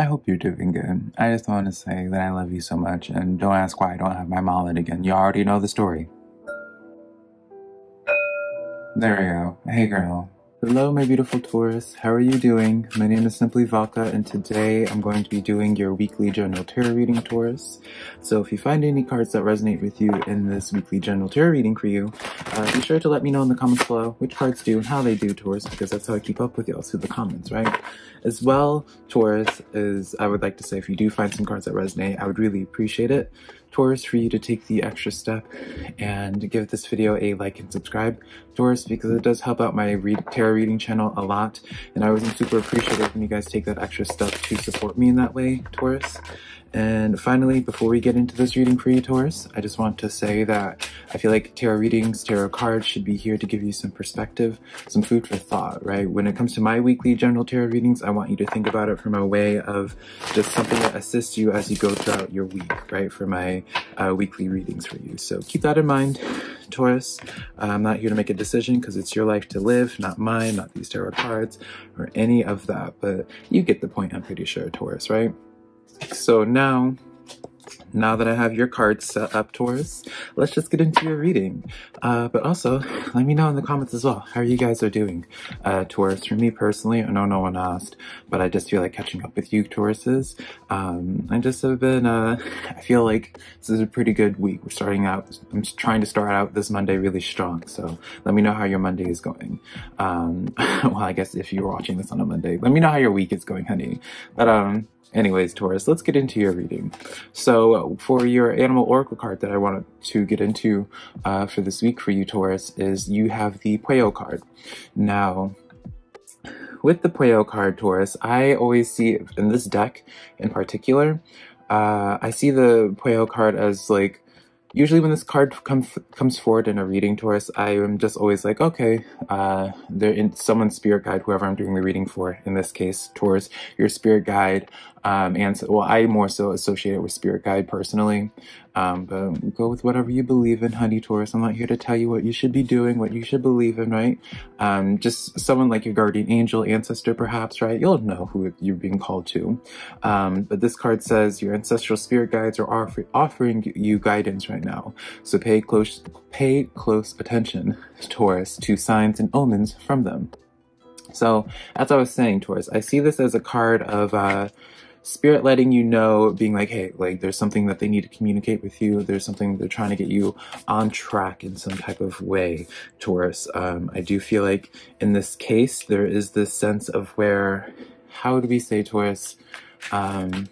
I hope you're doing good. I just want to say that I love you so much and don't ask why I don't have my mullet again. You already know the story. There we go. Hey girl. Hello, my beautiful Taurus. How are you doing? My name is Simply Velca, and today I'm going to be doing your weekly general tarot reading, Taurus. So if you find any cards that resonate with you in this weekly general tarot reading for you, uh, be sure to let me know in the comments below which cards do and how they do, Taurus, because that's how I keep up with y'all through the comments, right? As well, Taurus, is I would like to say if you do find some cards that resonate, I would really appreciate it. Taurus, for you to take the extra step and give this video a like and subscribe, Taurus, because it does help out my read tarot reading channel a lot, and I wasn't super appreciative when you guys take that extra step to support me in that way, Taurus. And finally, before we get into this reading for you, Taurus, I just want to say that I feel like tarot readings, tarot cards should be here to give you some perspective, some food for thought, right? When it comes to my weekly general tarot readings, I want you to think about it from a way of just something that assists you as you go throughout your week, right? For my uh, weekly readings for you. So keep that in mind, Taurus. I'm not here to make a decision because it's your life to live, not mine, not these tarot cards or any of that, but you get the point, I'm pretty sure, Taurus, right? So now, now that I have your cards set up, Taurus, let's just get into your reading. Uh, but also, let me know in the comments as well how you guys are doing. Uh, Taurus, for me personally, I know no one asked, but I just feel like catching up with you, Tauruses. Um, I just have been, uh, I feel like this is a pretty good week. We're starting out, I'm trying to start out this Monday really strong. So let me know how your Monday is going. Um, well, I guess if you're watching this on a Monday, let me know how your week is going, honey. But, um, Anyways, Taurus, let's get into your reading. So for your animal oracle card that I wanted to get into uh, for this week for you, Taurus, is you have the Pueo card. Now, with the Pueo card, Taurus, I always see in this deck in particular, uh, I see the Pueo card as like usually when this card comes comes forward in a reading Taurus, I am just always like, okay, uh, they're in someone's spirit guide, whoever I'm doing the reading for, in this case, Taurus, your spirit guide, um, and well, I more so associate it with spirit guide personally, um, but go with whatever you believe in, honey Taurus. I'm not here to tell you what you should be doing, what you should believe in, right? Um, just someone like your guardian angel, ancestor, perhaps, right? You'll know who you're being called to. Um, but this card says your ancestral spirit guides are offer offering you guidance right now. So pay close, pay close attention, Taurus, to signs and omens from them. So, as I was saying, Taurus, I see this as a card of, uh, spirit letting you know, being like, hey, like there's something that they need to communicate with you. There's something they're trying to get you on track in some type of way, Taurus. Um, I do feel like in this case, there is this sense of where, how do we say, Taurus? Um,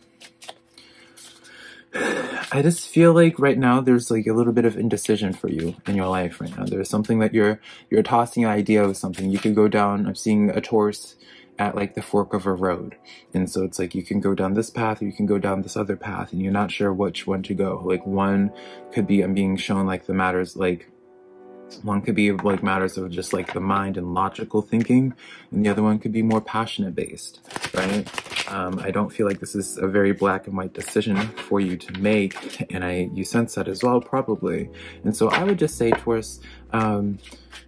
I just feel like right now there's like a little bit of indecision for you in your life right now. There's something that you're you're tossing an idea of something. You could go down. I'm seeing a Taurus at like the fork of a road. And so it's like you can go down this path or you can go down this other path and you're not sure which one to go. Like one could be I'm being shown like the matters like one could be like matters of just like the mind and logical thinking, and the other one could be more passionate based, right? Um, I don't feel like this is a very black and white decision for you to make, and I you sense that as well, probably. And so I would just say, Taurus, um,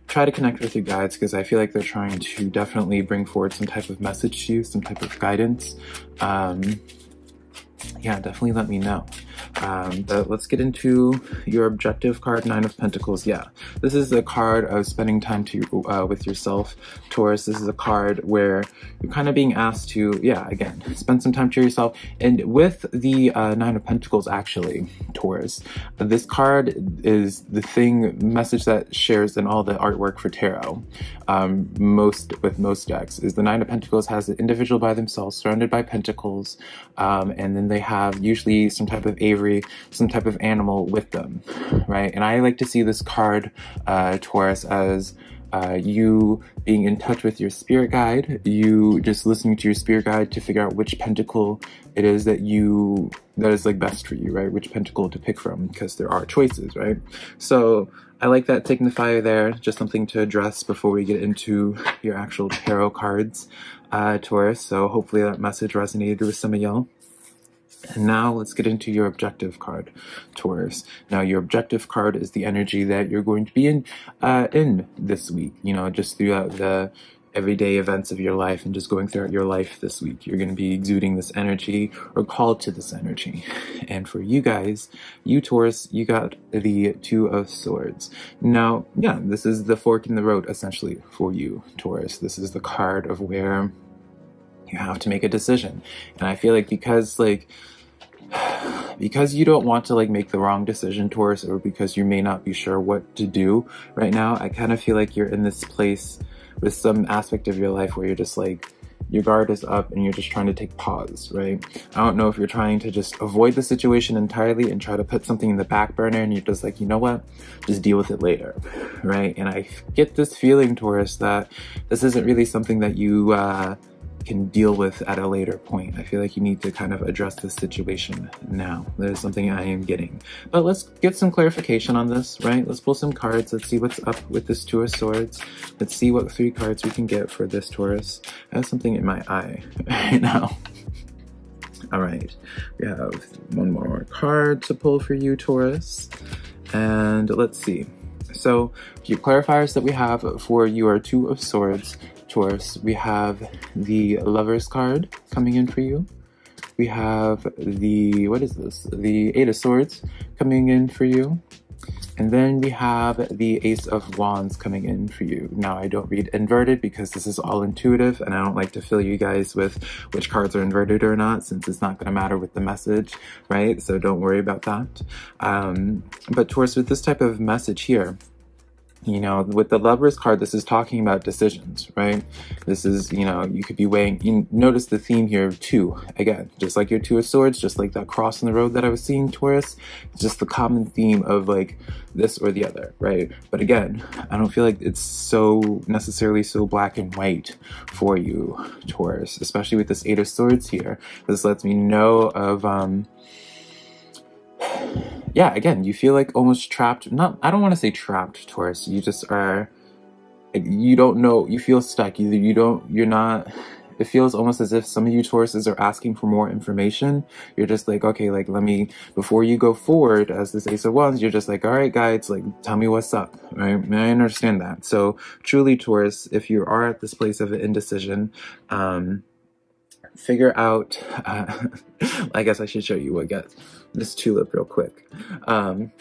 try to connect with your guides because I feel like they're trying to definitely bring forward some type of message to you, some type of guidance. Um, yeah, definitely let me know. Um, but let's get into your objective card, Nine of Pentacles. Yeah, this is a card of spending time to uh, with yourself, Taurus. This is a card where you're kind of being asked to, yeah, again, spend some time to yourself. And with the uh, Nine of Pentacles, actually, Taurus, this card is the thing, message that shares in all the artwork for tarot. Um, most with most decks is the Nine of Pentacles has an individual by themselves, surrounded by pentacles, um, and then they have usually some type of avery some type of animal with them, right? And I like to see this card, uh, Taurus, as uh, you being in touch with your spirit guide, you just listening to your spirit guide to figure out which pentacle it is that you that is like best for you, right? Which pentacle to pick from because there are choices, right? So I like that signifier there, just something to address before we get into your actual tarot cards, uh, Taurus. So hopefully that message resonated with some of y'all. And now let's get into your objective card, Taurus. Now your objective card is the energy that you're going to be in uh, in this week. You know, just throughout the everyday events of your life and just going throughout your life this week. You're going to be exuding this energy or called to this energy. And for you guys, you Taurus, you got the Two of Swords. Now, yeah, this is the fork in the road essentially for you, Taurus. This is the card of where you have to make a decision. And I feel like because like because you don't want to like make the wrong decision Taurus or because you may not be sure what to do right now, I kind of feel like you're in this place with some aspect of your life where you're just like your guard is up and you're just trying to take pause, right? I don't know if you're trying to just avoid the situation entirely and try to put something in the back burner and you're just like, you know what? Just deal with it later, right? And I get this feeling, Taurus, that this isn't really something that you, uh, can deal with at a later point. I feel like you need to kind of address this situation now. That is something I am getting. But let's get some clarification on this, right? Let's pull some cards. Let's see what's up with this Two of Swords. Let's see what three cards we can get for this Taurus. I have something in my eye right now. All right, we have one more card to pull for you, Taurus. And let's see. So, your clarifiers that we have for you are Two of Swords, Taurus, we have the Lover's card coming in for you. We have the, what is this? The Eight of Swords coming in for you. And then we have the Ace of Wands coming in for you. Now, I don't read inverted because this is all intuitive and I don't like to fill you guys with which cards are inverted or not since it's not going to matter with the message, right? So don't worry about that. Um, but Taurus, with this type of message here, you know, with the lovers card, this is talking about decisions, right? This is, you know, you could be weighing, you notice the theme here too. Again, just like your two of swords, just like that cross in the road that I was seeing, Taurus, just the common theme of like this or the other, right? But again, I don't feel like it's so necessarily so black and white for you, Taurus, especially with this eight of swords here. This lets me know of, um, yeah, again, you feel like almost trapped. Not, I don't want to say trapped, Taurus. You just are, you don't know, you feel stuck. Either you don't, you're not, it feels almost as if some of you Tauruses are asking for more information. You're just like, okay, like, let me, before you go forward as this Ace of Wands, you're just like, all right, guys, like, tell me what's up, right? I understand that. So truly, Taurus, if you are at this place of indecision, um, figure out, uh, I guess I should show you what gets this tulip real quick. Um,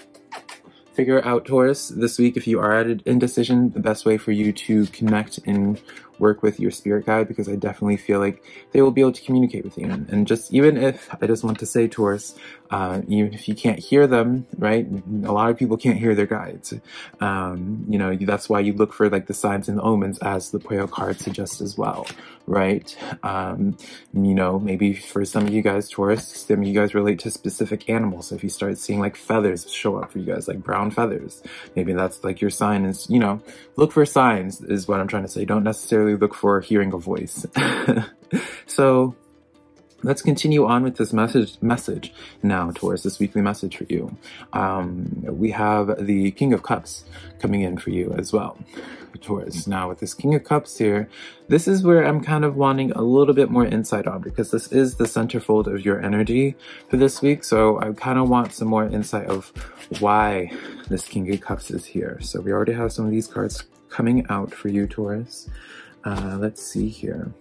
figure out Taurus this week if you are at an indecision, the best way for you to connect and work with your spirit guide because I definitely feel like they will be able to communicate with you. And just even if I just want to say, Taurus, uh, even if you can't hear them, right? A lot of people can't hear their guides. Um, you know, that's why you look for like the signs and the omens as the Pueo card suggests as well, right? Um, you know, maybe for some of you guys, Taurus, some of you guys relate to specific animals. So if you start seeing like feathers show up for you guys, like brown feathers, maybe that's like your sign is, you know, look for signs is what I'm trying to say. Don't necessarily look for hearing a voice. so let's continue on with this message message now towards this weekly message for you. Um, we have the King of Cups coming in for you as well. Taurus. Now with this King of Cups here, this is where I'm kind of wanting a little bit more insight on because this is the centerfold of your energy for this week. So I kind of want some more insight of why this King of Cups is here. So we already have some of these cards coming out for you, Taurus. Uh, let's see here.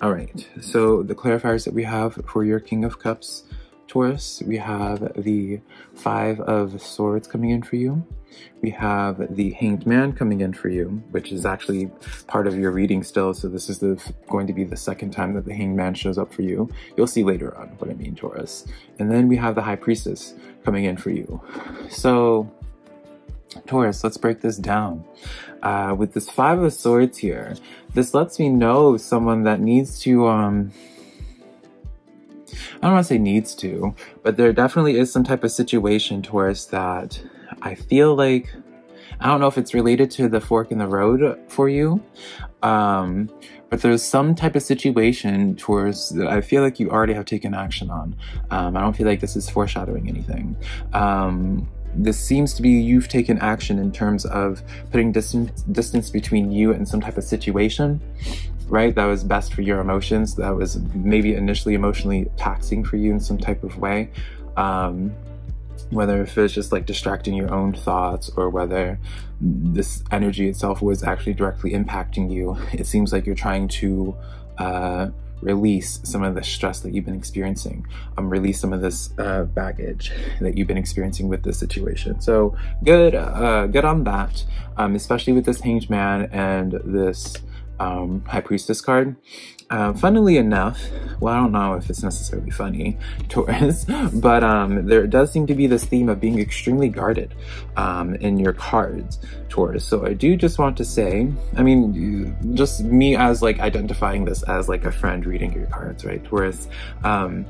All right, so the clarifiers that we have for your King of Cups, Taurus, we have the Five of Swords coming in for you. We have the Hanged Man coming in for you, which is actually part of your reading still, so this is the, going to be the second time that the Hanged Man shows up for you. You'll see later on what I mean, Taurus. And then we have the High Priestess coming in for you. So, Taurus, let's break this down. Uh, with this Five of Swords here, this lets me know someone that needs to, um, I don't want to say needs to, but there definitely is some type of situation, Taurus, that I feel like, I don't know if it's related to the fork in the road for you, um, but there's some type of situation towards that I feel like you already have taken action on. Um, I don't feel like this is foreshadowing anything. Um, this seems to be you've taken action in terms of putting distance distance between you and some type of situation right? That was best for your emotions. That was maybe initially emotionally taxing for you in some type of way. Um, whether if it's just like distracting your own thoughts or whether this energy itself was actually directly impacting you, it seems like you're trying to uh, release some of the stress that you've been experiencing, um, release some of this uh, baggage that you've been experiencing with this situation. So good, uh, good on that, um, especially with this Hanged Man and this um, High Priestess card. Uh, funnily enough, well, I don't know if it's necessarily funny, Taurus, but um, there does seem to be this theme of being extremely guarded um, in your cards, Taurus. So I do just want to say, I mean, just me as like identifying this as like a friend reading your cards, right, Taurus? Um,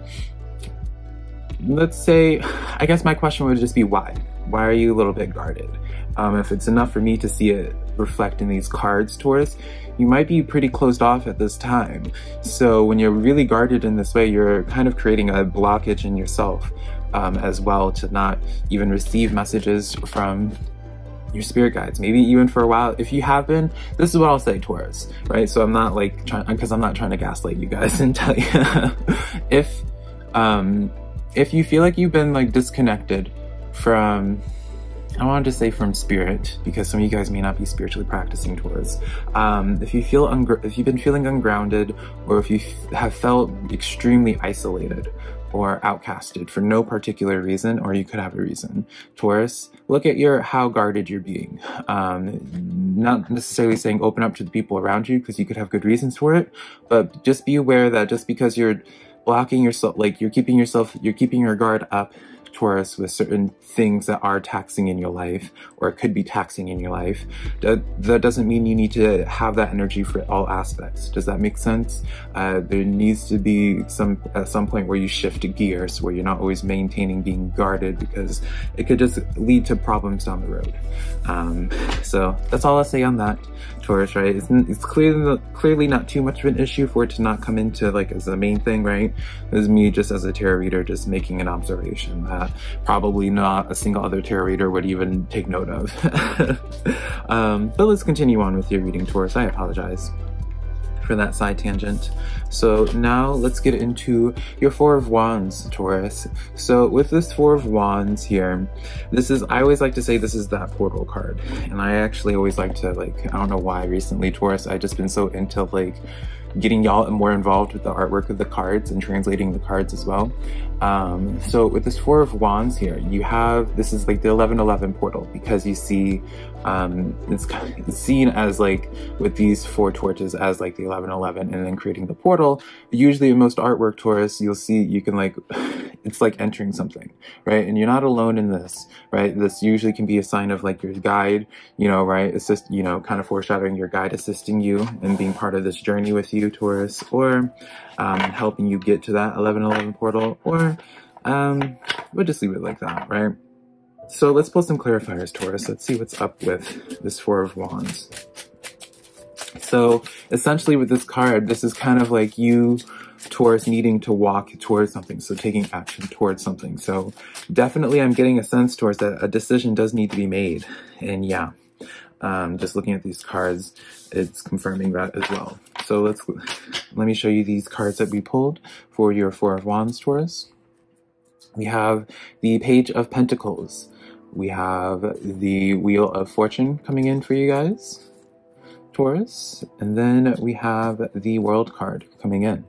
let's say, I guess my question would just be why? Why are you a little bit guarded? Um, if it's enough for me to see it reflect in these cards, Taurus, you might be pretty closed off at this time. So when you're really guarded in this way, you're kind of creating a blockage in yourself um, as well to not even receive messages from your spirit guides. Maybe even for a while if you have been this is what i'll say taurus right? So i'm not like trying because i'm not trying to gaslight you guys and tell you. If um if you feel like you've been like disconnected from I wanted to say from spirit because some of you guys may not be spiritually practicing Taurus. Um, if you feel if you've been feeling ungrounded, or if you have felt extremely isolated or outcasted for no particular reason, or you could have a reason, Taurus, look at your how guarded you're being. Um, not necessarily saying open up to the people around you because you could have good reasons for it, but just be aware that just because you're blocking yourself, like you're keeping yourself, you're keeping your guard up Taurus with certain things that are taxing in your life or could be taxing in your life, that, that doesn't mean you need to have that energy for all aspects. Does that make sense? Uh, there needs to be some at some point where you shift gears where you're not always maintaining being guarded because it could just lead to problems down the road. Um, so that's all I'll say on that, Taurus, right? It's, it's clearly, clearly not too much of an issue for it to not come into like as the main thing, right? It was me just as a tarot reader just making an observation that probably not a single other tarot reader would even take note of. um, but let's continue on with your reading, Taurus. I apologize for that side tangent. So now let's get into your Four of Wands, Taurus. So with this Four of Wands here, this is, I always like to say this is that portal card. And I actually always like to like, I don't know why recently, Taurus, I just been so into like getting y'all more involved with the artwork of the cards and translating the cards as well. Um, so with this Four of Wands here, you have, this is like the 1111 portal because you see, um, it's, seen as like with these four torches as like the 1111 and then creating the portal. Usually in most artwork Taurus, you'll see you can like, it's like entering something, right? And you're not alone in this, right? This usually can be a sign of like your guide, you know, right? Assist, you know, kind of foreshadowing your guide assisting you and being part of this journey with you, Taurus, or um, helping you get to that 1111 portal, or um, we'll just leave it like that, right? So let's pull some clarifiers, Taurus. Let's see what's up with this Four of Wands. So essentially with this card, this is kind of like you, Taurus, needing to walk towards something. So taking action towards something. So definitely I'm getting a sense towards that a decision does need to be made. And yeah, um, just looking at these cards, it's confirming that as well. So let's, let me show you these cards that we pulled for your Four of Wands, Taurus. We have the Page of Pentacles. We have the Wheel of Fortune coming in for you guys. Taurus, and then we have the World card coming in.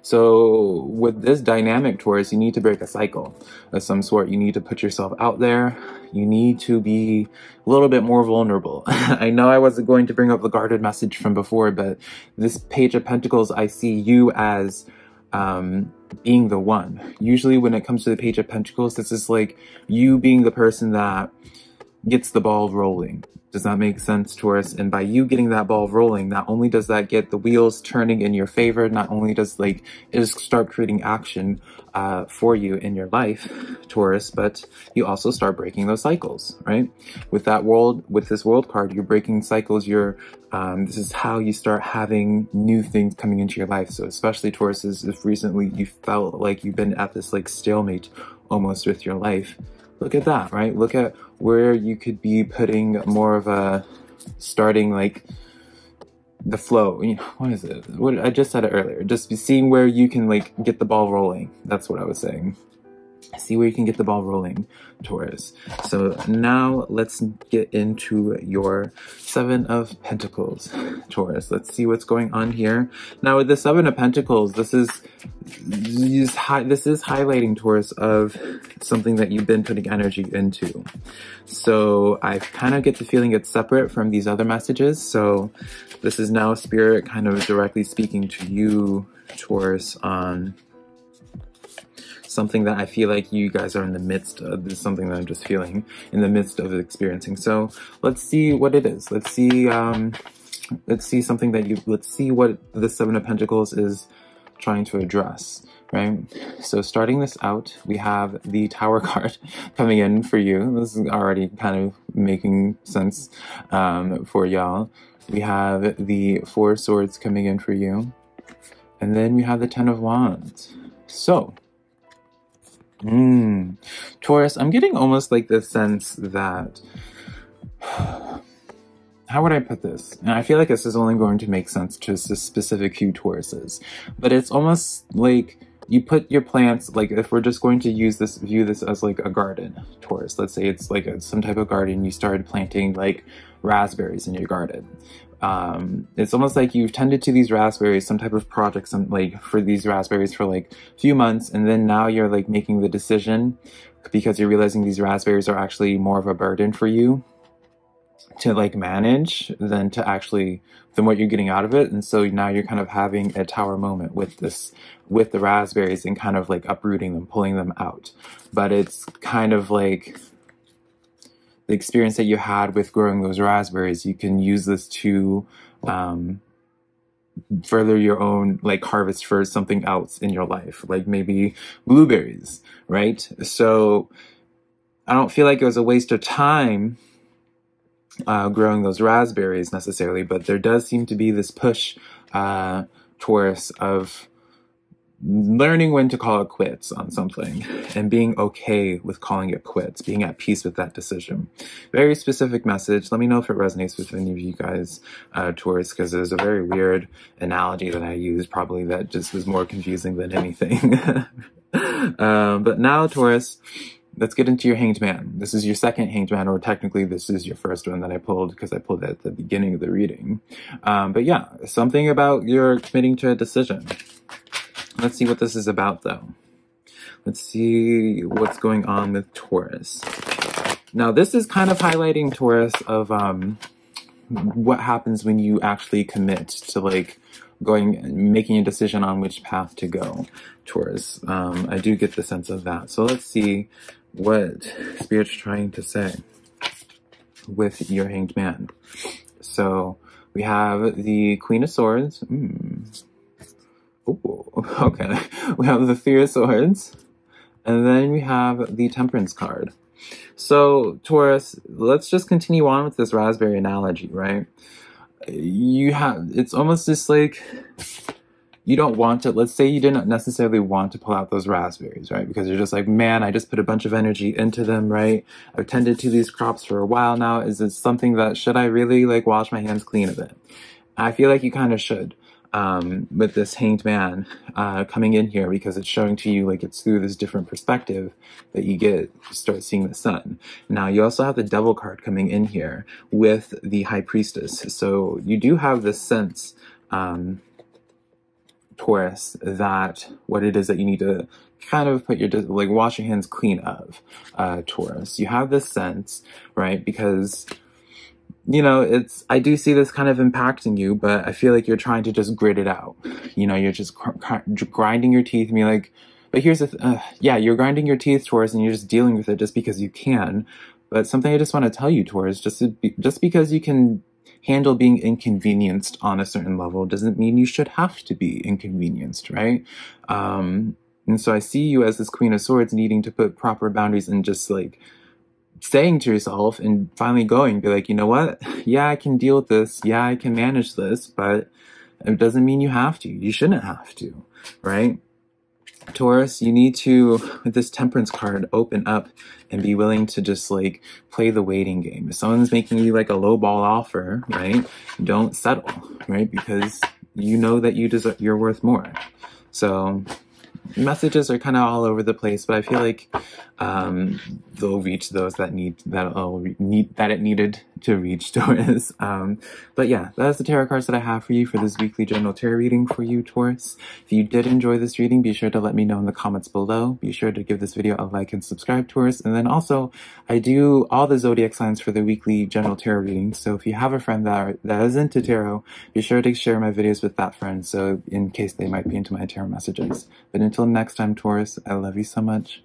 So with this dynamic Taurus, you need to break a cycle of some sort. You need to put yourself out there. You need to be a little bit more vulnerable. I know I wasn't going to bring up the guarded message from before, but this Page of Pentacles, I see you as um, being the one. Usually when it comes to the Page of Pentacles, this is like you being the person that gets the ball rolling. Does that make sense, Taurus? And by you getting that ball rolling, not only does that get the wheels turning in your favor, not only does like it start creating action uh, for you in your life, Taurus, but you also start breaking those cycles, right? With that world, with this world card, you're breaking cycles. You're um, this is how you start having new things coming into your life. So especially Taurus, if recently you felt like you've been at this like stalemate almost with your life look at that, right? Look at where you could be putting more of a starting like the flow. You know, what is it? What I just said it earlier. Just seeing where you can like get the ball rolling. That's what I was saying. See where you can get the ball rolling, Taurus. So now let's get into your Seven of Pentacles, Taurus. Let's see what's going on here. Now with the Seven of Pentacles, this is this is highlighting Taurus of something that you've been putting energy into. So I kind of get the feeling it's separate from these other messages. So this is now spirit kind of directly speaking to you, Taurus, on something that I feel like you guys are in the midst of. This is something that I'm just feeling in the midst of experiencing. So let's see what it is. Let's see, um, let's see something that you, let's see what the Seven of Pentacles is trying to address, right? So starting this out, we have the Tower card coming in for you. This is already kind of making sense um, for y'all. We have the Four Swords coming in for you. And then we have the Ten of Wands. So, Mm. Taurus, I'm getting almost like this sense that. How would I put this? And I feel like this is only going to make sense to specific few Tauruses. But it's almost like you put your plants, like if we're just going to use this, view this as like a garden, Taurus. Let's say it's like a, some type of garden. You started planting like raspberries in your garden um, it's almost like you've tended to these raspberries, some type of project, some like for these raspberries for like a few months, and then now you're like making the decision because you're realizing these raspberries are actually more of a burden for you to like manage than to actually than what you're getting out of it. And so now you're kind of having a tower moment with this with the raspberries and kind of like uprooting them pulling them out. But it's kind of like the experience that you had with growing those raspberries, you can use this to um, further your own like harvest for something else in your life, like maybe blueberries, right? So I don't feel like it was a waste of time uh, growing those raspberries necessarily, but there does seem to be this push uh, towards of learning when to call it quits on something and being okay with calling it quits, being at peace with that decision. Very specific message. Let me know if it resonates with any of you guys, uh, Taurus, because there's a very weird analogy that I used, probably that just was more confusing than anything. um, but now, Taurus, let's get into your hanged man. This is your second hanged man, or technically this is your first one that I pulled because I pulled it at the beginning of the reading. Um, but yeah, something about your committing to a decision. Let's see what this is about though. Let's see what's going on with Taurus. Now this is kind of highlighting Taurus of um, what happens when you actually commit to like going, and making a decision on which path to go, Taurus. Um, I do get the sense of that. So let's see what Spirit's trying to say with your Hanged Man. So we have the Queen of Swords. Mm. Ooh, okay. We have the Three of Swords. And then we have the Temperance card. So, Taurus, let's just continue on with this raspberry analogy, right? You have, it's almost just like you don't want to, let's say you didn't necessarily want to pull out those raspberries, right? Because you're just like, man, I just put a bunch of energy into them, right? I've tended to these crops for a while now. Is it something that, should I really like wash my hands clean of it? I feel like you kind of should um, with this hanged man uh, coming in here because it's showing to you like it's through this different perspective that you get start seeing the sun. Now you also have the devil card coming in here with the high priestess. So you do have this sense, um, Taurus, that what it is that you need to kind of put your like wash your hands clean of, uh, Taurus. You have this sense, right? Because you know, it's, I do see this kind of impacting you, but I feel like you're trying to just grit it out. You know, you're just grinding your teeth and be like, but here's the, th- uh, yeah, you're grinding your teeth Taurus and you're just dealing with it just because you can. But something I just want to tell you Taurus, just, to be, just because you can handle being inconvenienced on a certain level doesn't mean you should have to be inconvenienced, right? Um, and so I see you as this Queen of Swords needing to put proper boundaries and just like, saying to yourself and finally going, be like, you know what? Yeah, I can deal with this. Yeah, I can manage this, but it doesn't mean you have to. You shouldn't have to, right? Taurus, you need to, with this temperance card, open up and be willing to just like play the waiting game. If someone's making you like a low ball offer, right? Don't settle, right? Because you know that you deserve, you're worth more. So messages are kind of all over the place, but I feel like um, they'll reach those that need that will need that it needed to reach Taurus. Um, but yeah, that's the tarot cards that I have for you for this weekly general tarot reading for you, Taurus. If you did enjoy this reading, be sure to let me know in the comments below. Be sure to give this video a like and subscribe, Taurus. And then also, I do all the zodiac signs for the weekly general tarot reading. So if you have a friend that, that is into tarot, be sure to share my videos with that friend. So in case they might be into my tarot messages. But until next time, Taurus, I love you so much.